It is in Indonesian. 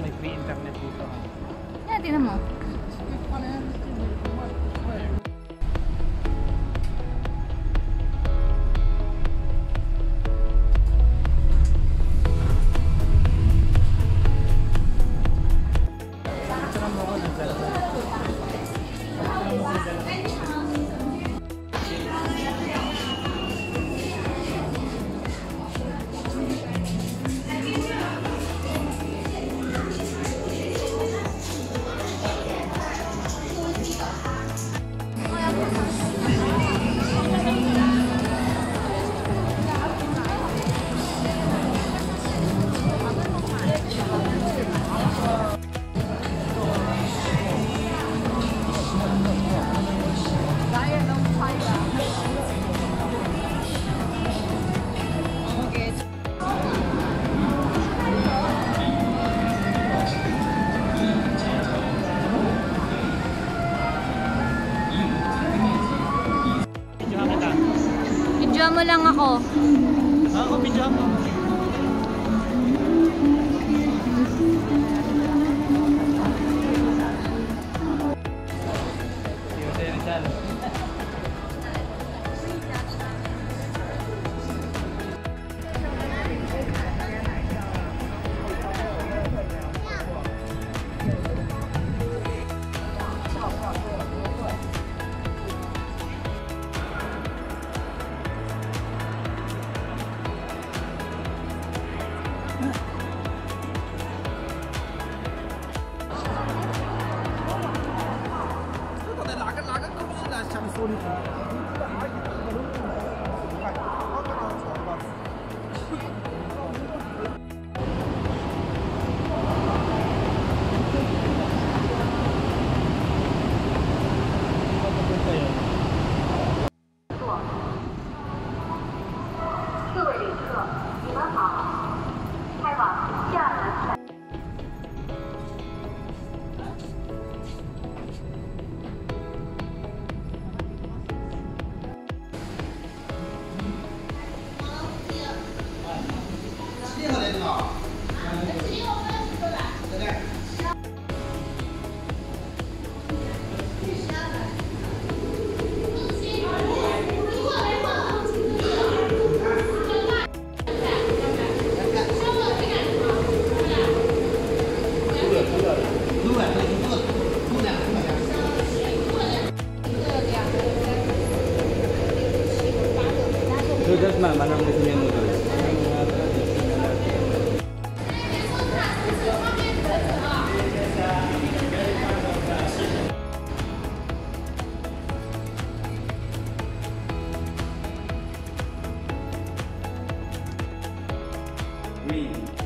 sme pri internetu. Ja, eh, dynamo. ako. Ako, video ako. manam di sini